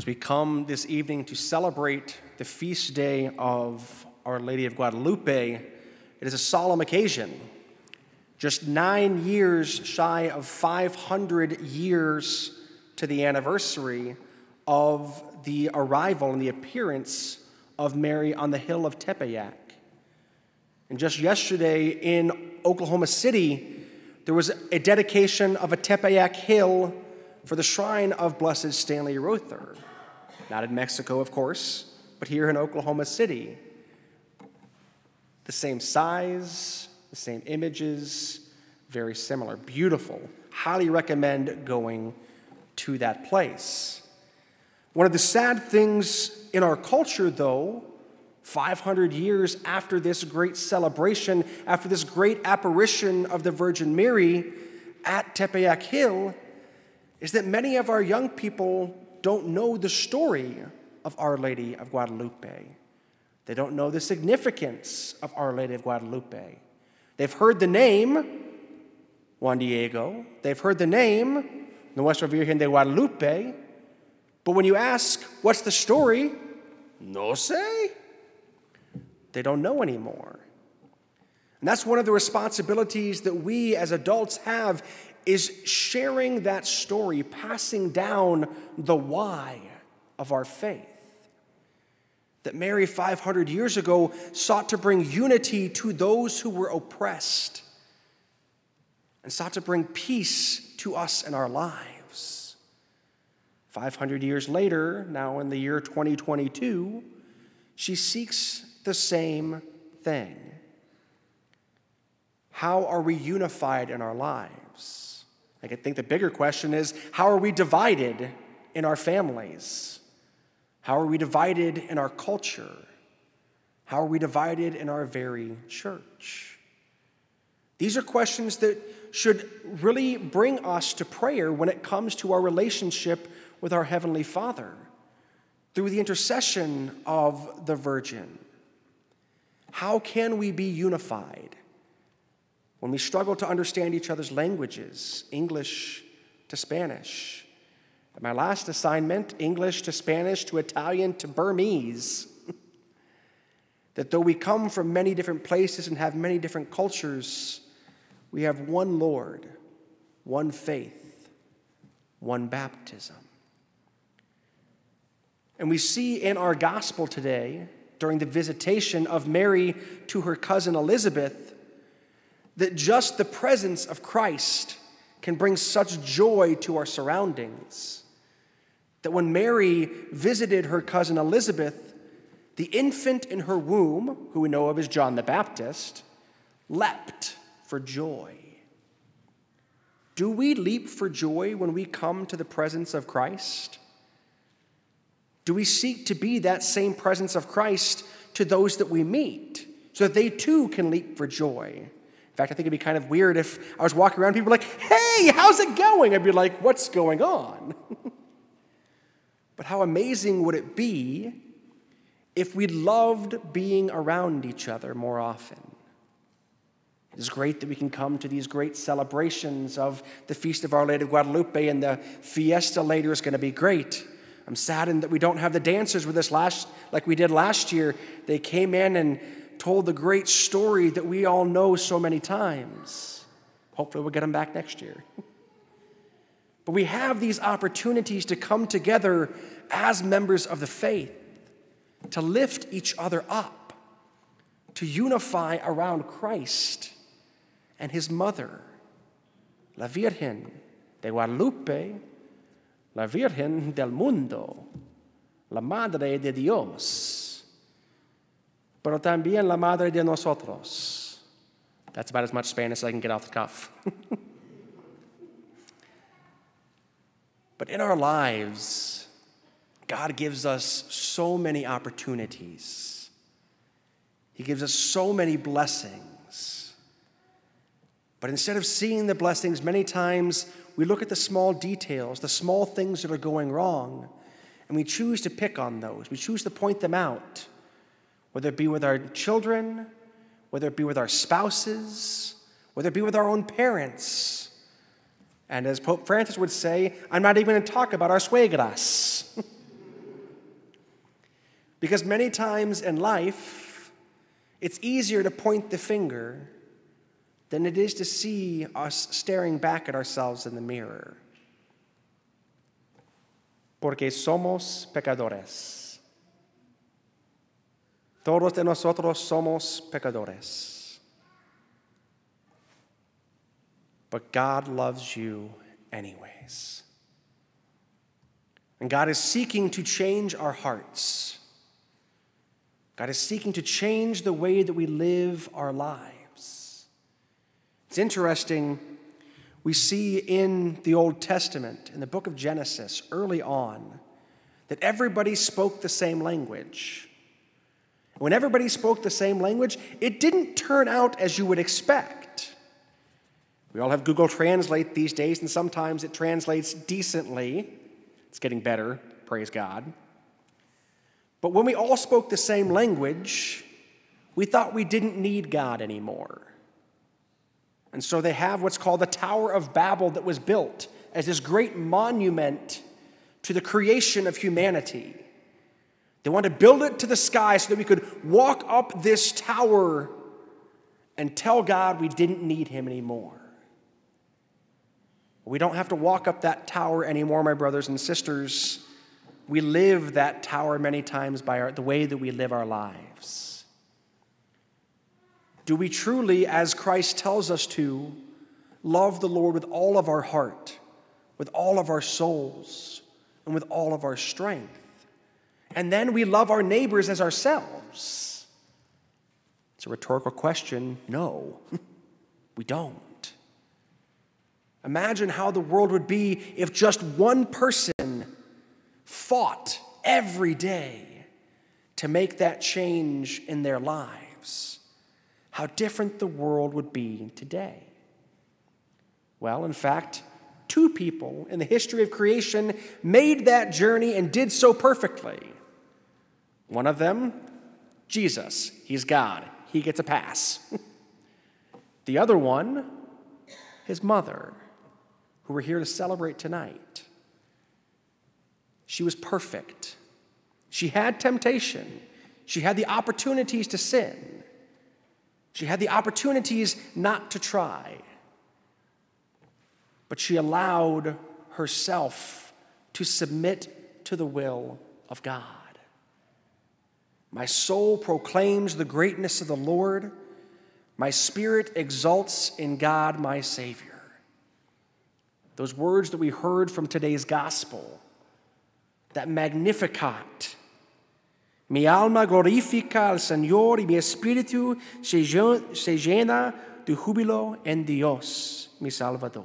as we come this evening to celebrate the feast day of Our Lady of Guadalupe, it is a solemn occasion. Just nine years shy of 500 years to the anniversary of the arrival and the appearance of Mary on the hill of Tepeyac. And just yesterday in Oklahoma City, there was a dedication of a Tepeyac hill for the shrine of Blessed Stanley Rother. Not in Mexico, of course, but here in Oklahoma City. The same size, the same images, very similar. Beautiful. Highly recommend going to that place. One of the sad things in our culture, though, 500 years after this great celebration, after this great apparition of the Virgin Mary at Tepeyac Hill, is that many of our young people don't know the story of Our Lady of Guadalupe. They don't know the significance of Our Lady of Guadalupe. They've heard the name Juan Diego, they've heard the name the Nuestra Virgen de Guadalupe, but when you ask, what's the story? No sé. They don't know anymore. And that's one of the responsibilities that we as adults have is sharing that story, passing down the why of our faith. That Mary, 500 years ago, sought to bring unity to those who were oppressed and sought to bring peace to us in our lives. 500 years later, now in the year 2022, she seeks the same thing. How are we unified in our lives? I think the bigger question is how are we divided in our families? How are we divided in our culture? How are we divided in our very church? These are questions that should really bring us to prayer when it comes to our relationship with our Heavenly Father through the intercession of the Virgin. How can we be unified? When we struggle to understand each other's languages, English to Spanish. My last assignment, English to Spanish to Italian to Burmese. that though we come from many different places and have many different cultures, we have one Lord, one faith, one baptism. And we see in our gospel today, during the visitation of Mary to her cousin Elizabeth, that just the presence of Christ can bring such joy to our surroundings. That when Mary visited her cousin Elizabeth, the infant in her womb, who we know of as John the Baptist, leapt for joy. Do we leap for joy when we come to the presence of Christ? Do we seek to be that same presence of Christ to those that we meet so that they too can leap for joy? Fact, I think it'd be kind of weird if I was walking around, people were like, hey, how's it going? I'd be like, what's going on? but how amazing would it be if we loved being around each other more often? It is great that we can come to these great celebrations of the Feast of Our Lady of Guadalupe, and the fiesta later is going to be great. I'm saddened that we don't have the dancers with us last, like we did last year. They came in and told the great story that we all know so many times. Hopefully, we'll get them back next year. But we have these opportunities to come together as members of the faith, to lift each other up, to unify around Christ and his mother, la Virgen de Guadalupe, la Virgen del mundo, la Madre de Dios pero también la madre de nosotros. That's about as much Spanish as I can get off the cuff. but in our lives, God gives us so many opportunities. He gives us so many blessings. But instead of seeing the blessings, many times we look at the small details, the small things that are going wrong, and we choose to pick on those. We choose to point them out whether it be with our children, whether it be with our spouses, whether it be with our own parents. And as Pope Francis would say, I'm not even going to talk about our suegras. Because many times in life, it's easier to point the finger than it is to see us staring back at ourselves in the mirror. Porque somos pecadores. Todos de nosotros somos pecadores. But God loves you anyways. And God is seeking to change our hearts. God is seeking to change the way that we live our lives. It's interesting, we see in the Old Testament, in the book of Genesis, early on, that everybody spoke the same language. When everybody spoke the same language, it didn't turn out as you would expect. We all have Google Translate these days, and sometimes it translates decently. It's getting better, praise God. But when we all spoke the same language, we thought we didn't need God anymore. And so they have what's called the Tower of Babel that was built as this great monument to the creation of humanity. They wanted to build it to the sky so that we could walk up this tower and tell God we didn't need Him anymore. We don't have to walk up that tower anymore, my brothers and sisters. We live that tower many times by our, the way that we live our lives. Do we truly, as Christ tells us to, love the Lord with all of our heart, with all of our souls, and with all of our strength? And then we love our neighbors as ourselves? It's a rhetorical question. No, we don't. Imagine how the world would be if just one person fought every day to make that change in their lives. How different the world would be today. Well, in fact, two people in the history of creation made that journey and did so perfectly. One of them, Jesus. He's God. He gets a pass. the other one, his mother who we're here to celebrate tonight. She was perfect. She had temptation. She had the opportunities to sin. She had the opportunities not to try. But she allowed herself to submit to the will of God. My soul proclaims the greatness of the Lord. My spirit exalts in God, my Savior. Those words that we heard from today's gospel, that Magnificat. Mi alma glorifica al Señor y mi espíritu se llena de júbilo en Dios, mi Salvador.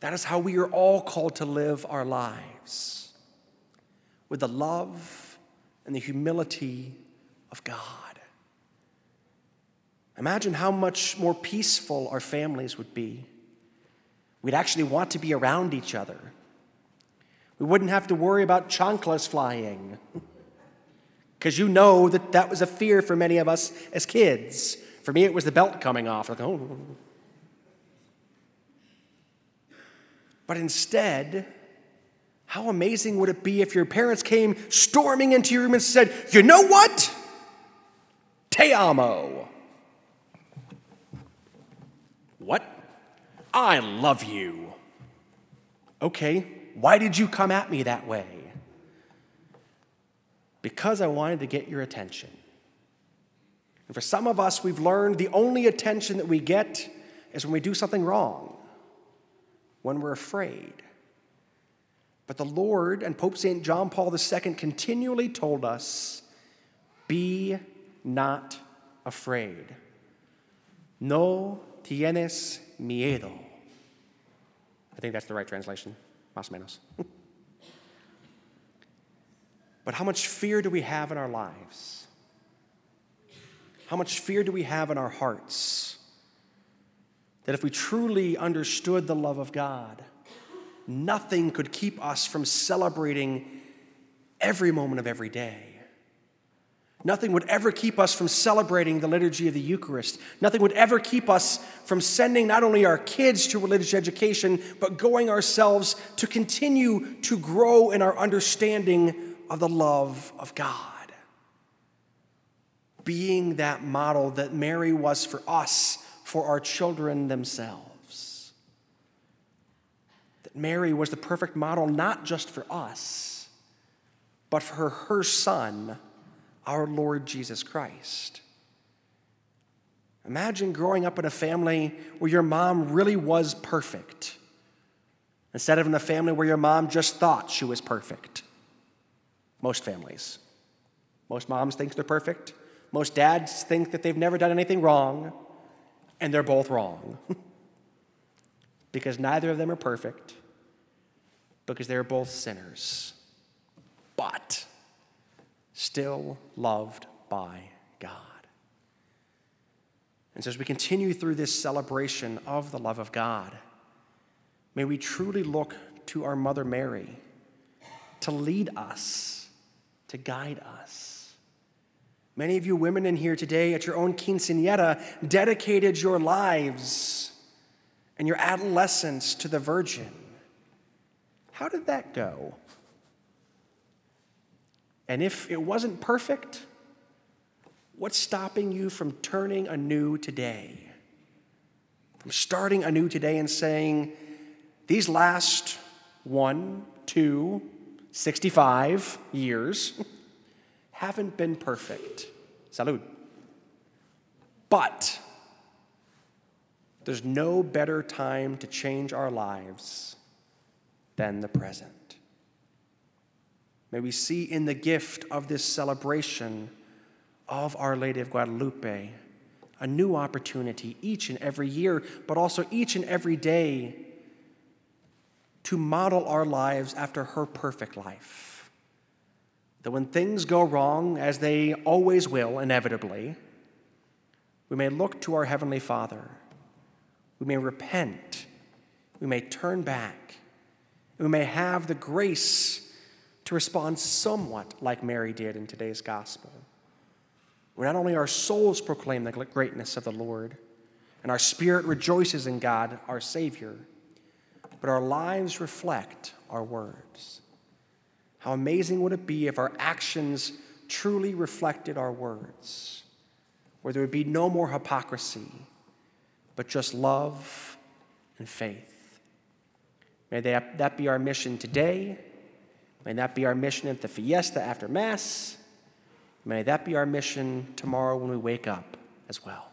That is how we are all called to live our lives with the love and the humility of God. Imagine how much more peaceful our families would be. We'd actually want to be around each other. We wouldn't have to worry about chanclas flying. Because you know that that was a fear for many of us as kids. For me, it was the belt coming off. Like, oh. But instead, how amazing would it be if your parents came storming into your room and said, You know what? Te amo. What? I love you. Okay, why did you come at me that way? Because I wanted to get your attention. And for some of us, we've learned the only attention that we get is when we do something wrong, when we're afraid. But the Lord and Pope St. John Paul II continually told us be not afraid. No tienes miedo. I think that's the right translation, más menos. but how much fear do we have in our lives? How much fear do we have in our hearts? That if we truly understood the love of God, nothing could keep us from celebrating every moment of every day. Nothing would ever keep us from celebrating the liturgy of the Eucharist. Nothing would ever keep us from sending not only our kids to religious education, but going ourselves to continue to grow in our understanding of the love of God. Being that model that Mary was for us, for our children themselves. That Mary was the perfect model not just for us, but for her son our Lord Jesus Christ. Imagine growing up in a family where your mom really was perfect, instead of in a family where your mom just thought she was perfect. Most families. Most moms think they're perfect. Most dads think that they've never done anything wrong, and they're both wrong. because neither of them are perfect, because they're both sinners. But still loved by God. And so, as we continue through this celebration of the love of God, may we truly look to our Mother Mary to lead us, to guide us. Many of you women in here today at your own quinceanera dedicated your lives and your adolescence to the Virgin. How did that go? And if it wasn't perfect, what's stopping you from turning anew today? From starting anew today and saying, these last one, two, 65 years haven't been perfect. Salud. But there's no better time to change our lives than the present. May we see in the gift of this celebration of Our Lady of Guadalupe a new opportunity each and every year, but also each and every day to model our lives after her perfect life. That when things go wrong, as they always will, inevitably, we may look to our Heavenly Father. We may repent. We may turn back. We may have the grace to respond somewhat like Mary did in today's gospel. Where not only our souls proclaim the greatness of the Lord, and our spirit rejoices in God, our Savior, but our lives reflect our words. How amazing would it be if our actions truly reflected our words, where there would be no more hypocrisy, but just love and faith. May that be our mission today May that be our mission at the fiesta after Mass. May that be our mission tomorrow when we wake up as well.